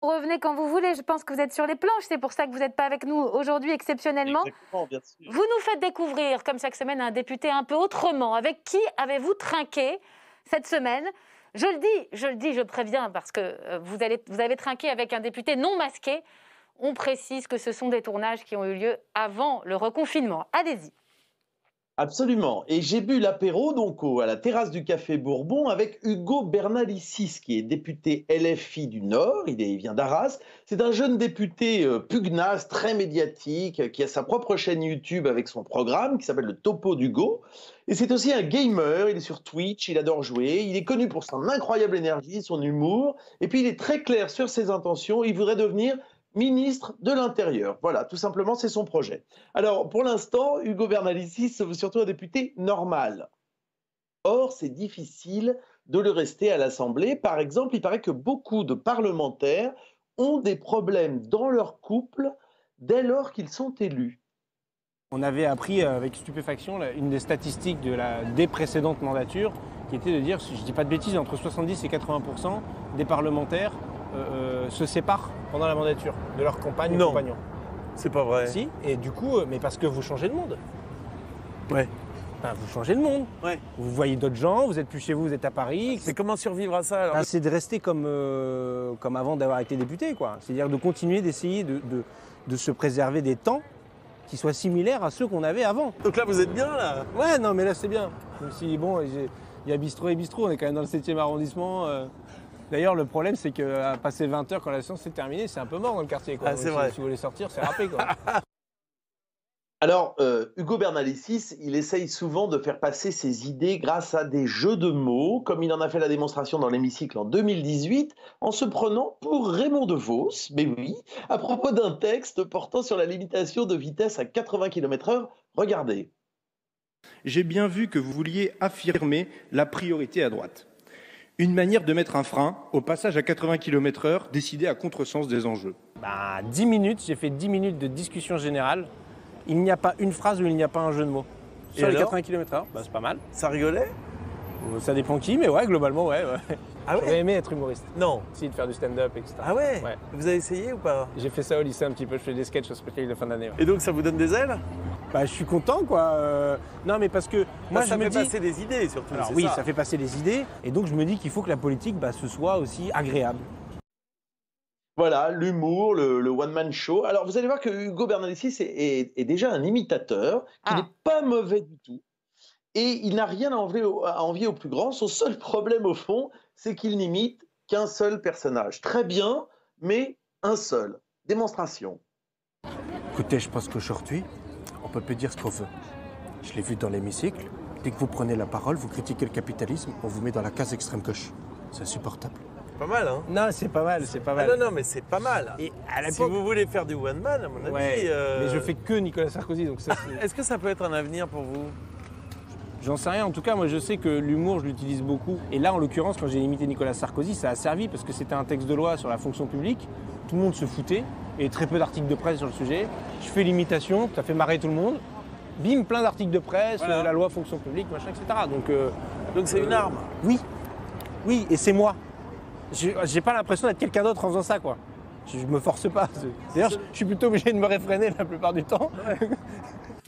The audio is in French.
Revenez quand vous voulez, je pense que vous êtes sur les planches, c'est pour ça que vous n'êtes pas avec nous aujourd'hui exceptionnellement. Exactement, bien sûr. Vous nous faites découvrir, comme chaque semaine, un député un peu autrement. Avec qui avez-vous trinqué cette semaine? Je le dis, je le dis, je préviens, parce que euh, vous, allez, vous avez trinqué avec un député non masqué. On précise que ce sont des tournages qui ont eu lieu avant le reconfinement. Allez-y. Absolument. Et j'ai bu l'apéro donc à la terrasse du Café Bourbon avec Hugo Bernalicis, qui est député LFI du Nord. Il, vient d'Arras. C'est un jeune député euh, pugnace, très médiatique, qui a sa propre chaîne YouTube avec son programme qui s'appelle le Topo d'Hugo. Et c'est aussi un gamer. Il est sur Twitch, il adore jouer. Il est connu pour son incroyable énergie, son humour. Et puis il est très clair sur ses intentions. Il voudrait devenir ministre de l'Intérieur. Voilà, tout simplement, c'est son projet. Alors, pour l'instant, Hugo Bernalicis se veut surtout un député normal. Or, c'est difficile de le rester à l'Assemblée. Par exemple, il paraît que beaucoup de parlementaires ont des problèmes dans leur couple dès lors qu'ils sont élus. On avait appris avec stupéfaction une des statistiques de la, des précédentes mandatures qui était de dire, si je ne dis pas de bêtises, entre 70 et 80% des parlementaires euh, euh, se séparent pendant la mandature de leur compagne ou Non. compagnon. C'est pas vrai. Si, et du coup, euh, mais parce que vous changez de monde. Ouais. Enfin, vous changez de monde. Ouais. Vous voyez d'autres gens, vous êtes plus chez vous, vous êtes à Paris. C'est comment survivre à ça alors Ah, c'est de rester comme, euh, comme avant d'avoir été député, quoi. C'est-à-dire de continuer d'essayer de, de- de se préserver des temps qui soient similaires à ceux qu'on avait avant. Donc là, vous êtes bien là Ouais, non, mais là, c'est bien. Je me suis dit, bon, il y a bistrot et bistrot, on est quand même dans le 7e arrondissement. euh. D'ailleurs, le problème, c'est qu'à passer 20 heures quand la séance est terminée, c'est un peu mort dans le quartier. Quoi. Ah, c'est Donc, si- vrai. Si vous voulez sortir, c'est râpé, quoi. Alors, euh, Hugo Bernalicis, il essaye souvent de faire passer ses idées grâce à des jeux de mots, comme il en a fait la démonstration dans l'hémicycle en 2018, en se prenant pour Raymond DeVos, mais oui, à propos d'un texte portant sur la limitation de vitesse à 80 km/h. Regardez. J'ai bien vu que vous vouliez affirmer la priorité à droite. Une manière de mettre un frein au passage à 80 km/h décidé à contresens des enjeux. Bah, 10 minutes, j'ai fait 10 minutes de discussion générale. Il n'y a pas une phrase où il n'y a pas un jeu de mots. Et Sur les alors 80 km/h, bah, c'est pas mal. Ça rigolait Euh, Ça dépend qui, mais ouais, globalement, ouais. ouais. Ah J'aurais aimé être humoriste, Non. essayer de faire du stand-up, etc. Ah ouais, Ouais. Vous avez essayé ou pas? J'ai fait ça au lycée un petit peu, je fais des sketchs au spectacle de fin d'année. ouais. Et donc ça vous donne des ailes? Bah, je suis content, quoi. euh, Non, mais parce que moi, Bah, je ça me fait dis. passer des idées surtout. Alors oui, ça. fait passer des idées, et donc je me dis qu'il faut que la politique, bah, ce soit aussi agréable. Voilà, l'humour, le, le one-man show. Alors, vous allez voir que Hugo Bernalicis est, est- est déjà un imitateur, qui Ah. n'est pas mauvais du tout. Et il n'a rien à envier, au, à envier au plus grand. Son seul problème, au fond, c'est qu'il n'imite qu'un seul personnage. Très bien, mais un seul. Démonstration. Écoutez, je pense qu'aujourd'hui, on peut plus dire ce qu'on veut. Je l'ai vu dans l'hémicycle. Dès que vous prenez la parole, vous critiquez le capitalisme, on vous met dans la case extrême gauche. C'est insupportable. Pas mal, hein? Non, c'est pas mal, c'est pas Ah non, non, mais c'est pas mal. Et à si vous voulez faire du one man, à mon avis. ouais, euh, mais je fais que Nicolas Sarkozy, donc ça, c'est- Est-ce que ça peut être un avenir pour vous? J'en sais rien. En tout cas, moi, je sais que l'humour, je l'utilise beaucoup. Et là, en l'occurrence, quand j'ai imité Nicolas Sarkozy, ça a servi parce que c'était un texte de loi sur la fonction publique. Tout le monde se foutait et très peu d'articles de presse sur le sujet. Je fais l'imitation, ça fait marrer tout le monde. Bim, plein d'articles de presse, Voilà. la loi fonction publique, machin, etc. Donc, euh, Donc c'est une arme. Oui, oui, et c'est moi. J'ai pas l'impression d'être quelqu'un d'autre en faisant ça, quoi. Je, me force pas. D'ailleurs, je, je suis plutôt obligé de me réfréner la plupart du temps.